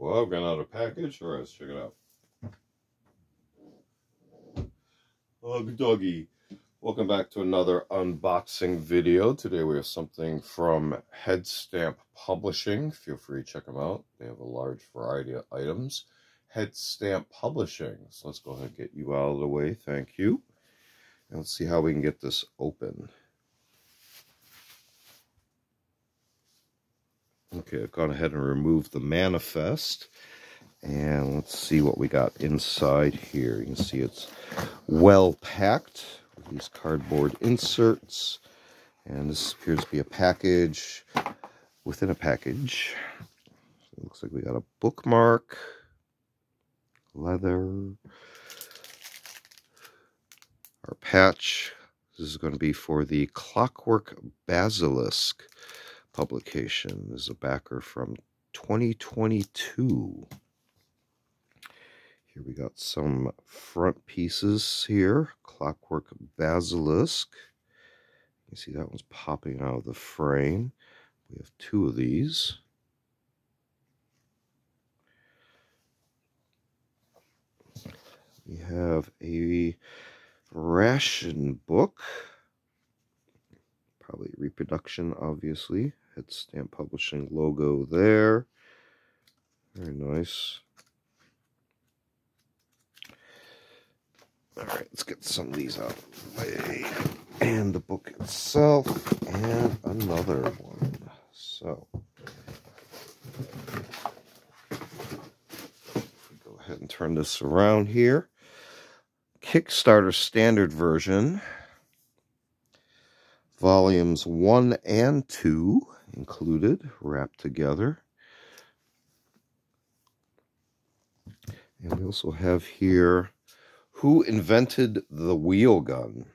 Well, I've got another package. All right, let's check it out. Hug Doggy. Welcome back to another unboxing video. Today we have something from Headstamp Publishing. Feel free to check them out. They have a large variety of items. Headstamp Publishing. So let's go ahead and get you out of the way. Thank you. And let's see how we can get this open. Okay, I've gone ahead and removed the manifest. And let's see what we got inside here. You can see it's well packed with these cardboard inserts. And this appears to be a package within a package. It looks like we got a bookmark, leather, our patch. This is going to be for the Clockwork Basilisk publication. Is a backer from 2022. Here we got some front pieces here. Clockwork Basilisk. You see that one's popping out of the frame. We have two of these. We have a ration book. Probably reproduction, obviously. Headstamp Publishing logo there. Very nice. All right, let's get some of these out of the way. And the book itself, and another one. So, go ahead and turn this around here. Kickstarter standard version, volumes 1 and 2 included, wrapped together. And we also have here Who Invented the Wheel Gun?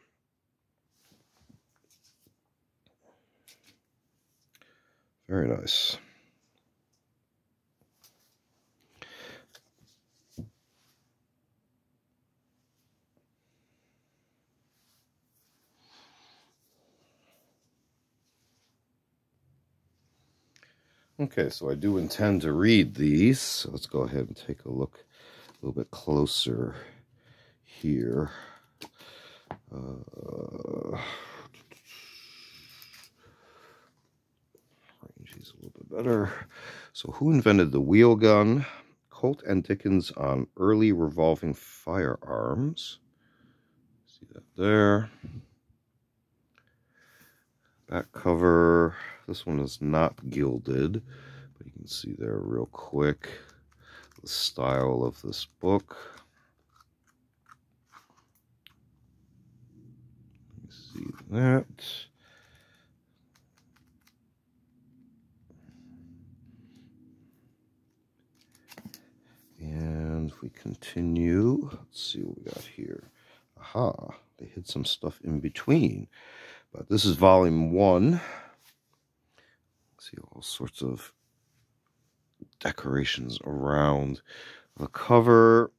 Very nice. Okay, so I do intend to read these. So let's go ahead and take a look a little bit closer here. Uh, range these a little bit better. So, who invented the wheel gun? Colt and Dickens on early revolving firearms. See that there. Back cover. This one is not gilded, but you can see there real quick the style of this book. see that. And if we continue, let's see what we got here. Aha, they hid some stuff in between. But this is volume one. See all sorts of decorations around the cover.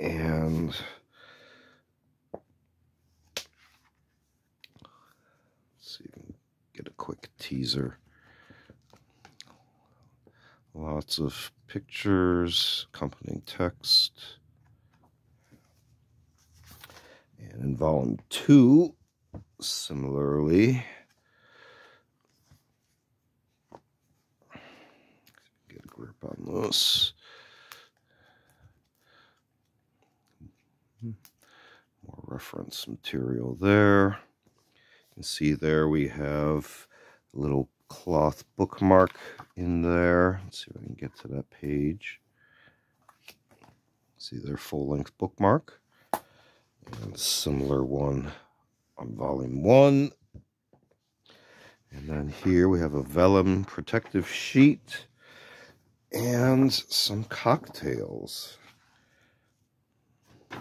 And see if we can get a quick teaser. Lots of pictures, accompanying text. And in volume two, similarly, get a this. More reference material there. You can see there we have a little cloth bookmark in there. Let's see if I can get to that page. See their full-length bookmark. And similar one on volume one. And then here we have a vellum protective sheet and some cocktails. So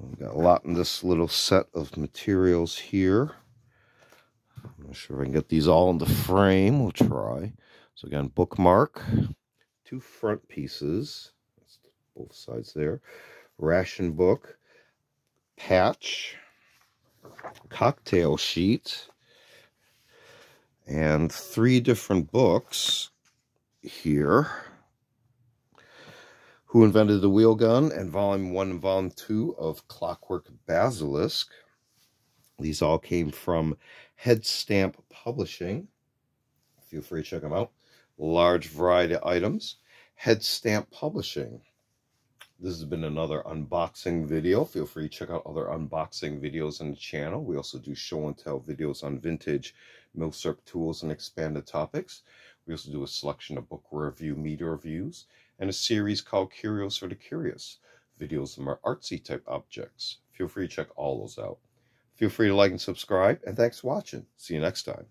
we've got a lot in this little set of materials here. I'm not sure if I can get these all in the frame. We'll try. So again, bookmark, two front pieces, both sides there, ration book, patch, cocktail sheet, and three different books here. Who Invented the Wheel Gun and Volume 1 and Volume 2 of Clockwork Basilisk. These all came from Head Stamp Publishing. Feel free to check them out. Large variety of items. Head Stamp Publishing. This has been another unboxing video. Feel free to check out other unboxing videos on the channel. We also do show and tell videos on vintage Milsurp tools and expanded topics. We also do a selection of book review media reviews and a series called Curios for the Curious, videos of more artsy type objects. Feel free to check all those out. Feel free to like and subscribe, and thanks for watching. See you next time.